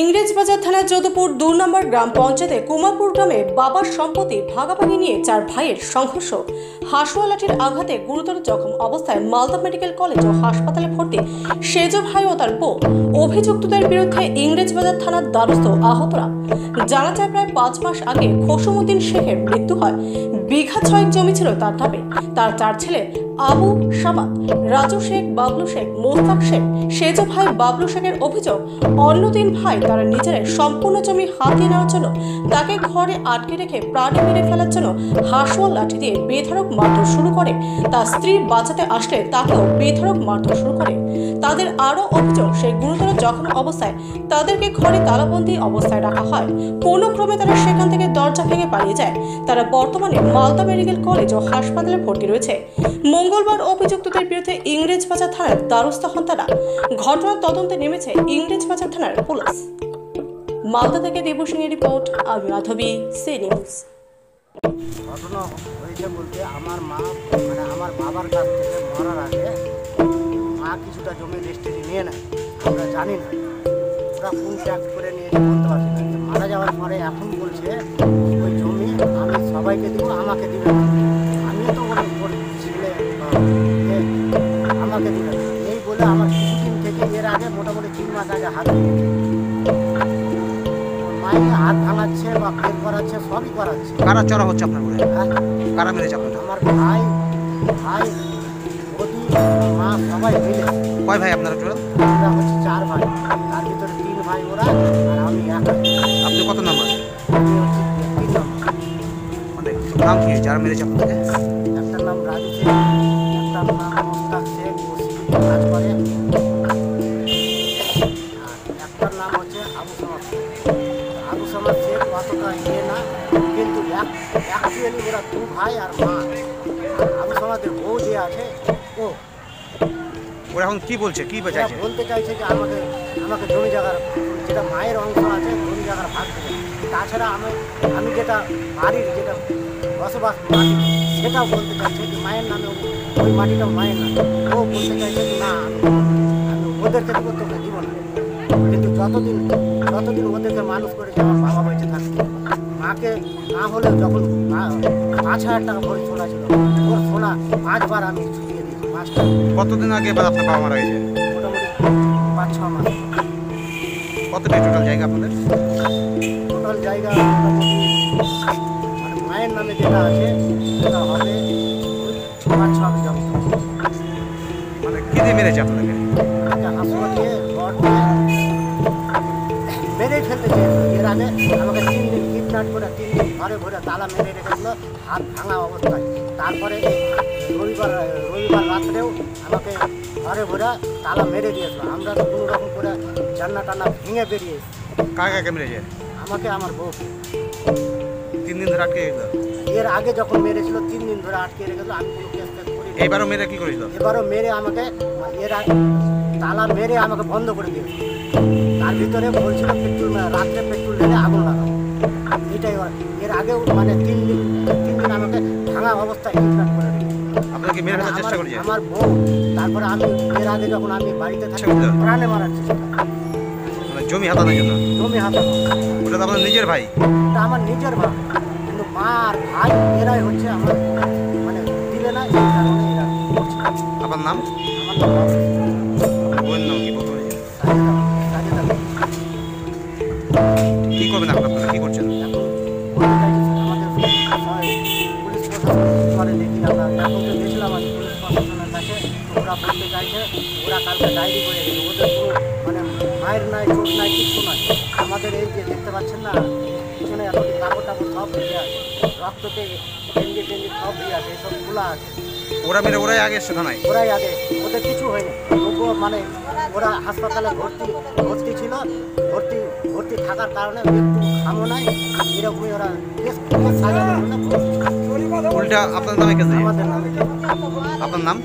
ইংরেজবাজার থানার যদুপুর দু নম্বর গ্রাম পঞ্চায়েতে কুমারপুর গ্রামে বাবার সম্পত্তি ভাগাভাগি নিয়ে চার ভাইয়ের সংঘর্ষ। হাসুয়া লাঠির আঘাতে গুরুতর জখম অবস্থায় মালদা মেডিকেল কলেজ ও হাসপাতালে ভর্তি সেজ ভাই ও তার বউ। অভিযুক্তদের বিরুদ্ধে ইংরেজবাজার থানার দ্বারস্থ আহতরা। জানা যায় প্রায় পাঁচ মাস আগে খসুমুদ্দিন শেখের মৃত্যু হয়। বিঘা ছয়েক জমি ছিল তার নামে। তার চার ছেলে আবু সাবাত রাজু শেখ, বাবলু শেখ মোস্তাক শেখ, সেজ ভাই, বাবলু শেখের অভিযোগ অন্য তিন ভাই তারা নিজেরাই সম্পূর্ণ জমি হাতিয়ে নেওয়ার জন্য তাকে ঘরে আটকে রেখে প্রাণে মেরে ফেলার জন্য হাসুয়া লাঠি দিয়ে বেধড়ক মারধর শুরু করে। তার স্ত্রী বাঁচাতে আসলে তাকেও বেধড়ক মারধর শুরু করে। তাদের আরও অভিযোগ, সেই গুরুতর জখম অবস্থায় তাদেরকে ঘরে তালাবন্দি অবস্থায় রাখা হয়। কোনো ক্রমে তারা সেখান থেকে দরজা ভেঙে পালিয়ে যায়। তারা বর্তমানে মালদা মেডিকেল কলেজ ও হাসপাতালে ভর্তি রয়েছে। মঙ্গলবার অভিযুক্তদের বিরুদ্ধে ইংরেজবাজার থানার দ্বারস্থ হন তারা। ঘটনার তদন্তে নেমেছে ইংরেজবাজার থানার পুলিশ। মালদা থেকে দেবসিংহের রিপোর্ট, আমি মাধবী, সি নিউজ। ঘটনা হয়েছে বলতে আমার মা মানে আমার বাবার কাছ থেকে মরার আগে মা কিছুটা জমি রেজিস্ট্রি নিয়ে নেয়। আমরা জানি না। ওরা কোন ট্যাক্স করে নিয়েছে বলতে পারছি না। মারা যাওয়ার পরে এখন বলছে, ওই জমি আমি সবাইকে দিব, আমাকে দিবে আগে মোটামুটি তিন মাস আগে হাত। মায়ের হাত ভাঙাচ্ছে বা ফেল করাচ্ছে সবই করাচ্ছে। কারা চড়া হচ্ছে আপনার ঘরে? হ্যাঁ? কারা মেরেছে আপনার আমার ভাই ভাই বদি মা সবাই মিলে। কয় ভাই আপনারা চড়া আমরা হচ্ছে চার ভাই। তার ভিতরে তিন ভাই ওরা আর আমি একা আপনি কত নাম্বার? আমি হচ্ছে তিন নম্বর। মানে নাম কি? যারা মেরেছে আপনাকে একটার নাম রাজু শেখ একটার নাম অতটা ইয়ে না কিন্তু অ্যাকচুয়ালি ওরা দু ভাই আর মা। আর আবু সমাজের বউ যে আছে ও। ওরা এখন কি বলছে কি বোঝাইছে বলতে চাইছে যে আমাকে আমাকে জমি জায়গার যেটা মায়ের অংশ আছে জমি জায়গার ভাগ তাছাড়া আমি আমি যেটা বাড়ির যেটা বসবাস মাটি সেটাও বলতে চাইছে যে মায়ের নামে ওই মাটিটাও মায়ের নামে। ও বলতে চাইছে না আমি আমি ওদেরকে তোকে দিব না কিন্তু যতদিন যতদিন ওদেরকে মানুষ করেছে আমার বাবা বেঁচে থাকবে মাকে না হলে যখন পাঁচ হাজার টাকা ভরি সোনা ছিল ওর সোনা পাঁচবার আমি ছুটিয়ে দিয়েছি পাঁচটা। কতদিন আগে এবার আপনার বাবা মারা গেছে? মোটামুটি পাঁচ ছ মাস। কতটা টোটাল জায়গা আপনাদের? টোটাল জায়গা মানে মায়ের নামে যেটা আছে সেটা হবে পাঁচ ছ মতো। মানে কি দিয়ে মেরেছে আপনাদেরকে? হাসুয়া দিয়ে রড দিয়ে মেরেই ফেলতে চেয়েছিল এর আগে আমাকে তিন দিন কিডন্যাপ করে তিন দিন ঘরে ঘরে তালা মেরে রেখেছিল হাত ভাঙা অবস্থায়। তারপরে রবিবার রবিবার রাত্রেও আমাকে ঘরে ঘরে তালা মেরে দিয়েছিল। আমরা তো কোনো রকম করে জান্না টান্না ভেঙে বেরিয়ে কাকে মেরেছে আমাকে আমার বউ। তিন দিন ধরে আটকে গেল এর আগে যখন মেরেছিল তিন দিন ধরে আটকে রেখেছিল। আমি কোনো কেস করিনি। মেরে কি করেছিল? এবারও মেরে আমাকে এর আগে তালা মেরে আমাকে বন্ধ করে দিয়েছিল। তার ভিতরে বলছিল পেট্রোল রাত্রে পেট্রোল ঢেলে আগুন এটাই এর আগেও মানে তিন দিন তিন দিন আমাকে ভাঙা অবস্থায় করে আমার- আমার বউ তারপরে আমি এর আগে যখন আমি বাড়িতে থাকি। প্রাণে মারার চেষ্টা মানে জমি হাতানোর জন্য? জমি হাতানো। ওটা তো আপনার নিজের ভাই? এটা আমার নিজের ভাই কিন্তু মা আর ভাই এরাই হচ্ছে আমার ওরা বলতে চাইছে ওরা কালকে ডায়েরি করে ওদের পুরো মানে মায়ের নাই চোট নাই কিচ্ছু নাই। আমাদের এই যে দেখতে পাচ্ছেন না পিছনে এতটি কাপড় টাপড় সব ভিজে আছে রক্ততে টেঙ্গি টেঙ্গি সব ভিজে আছে এসব খোলা আছে। ওরা মেরে ওরাই আগে এসছে থানায়? ওরাই আগে ওদের কিছু হয়নি। তবুও মানে ওরা হাসপাতালে ভর্তি ভর্তি ছিল ভর্তি ভর্তি থাকার কারণে একটু খামো নাই। এরকমই ওরা কেস কেস সাজানোর জন্য উল্টা আপনার নামে কেস আমাদের নামে আপনার নাম?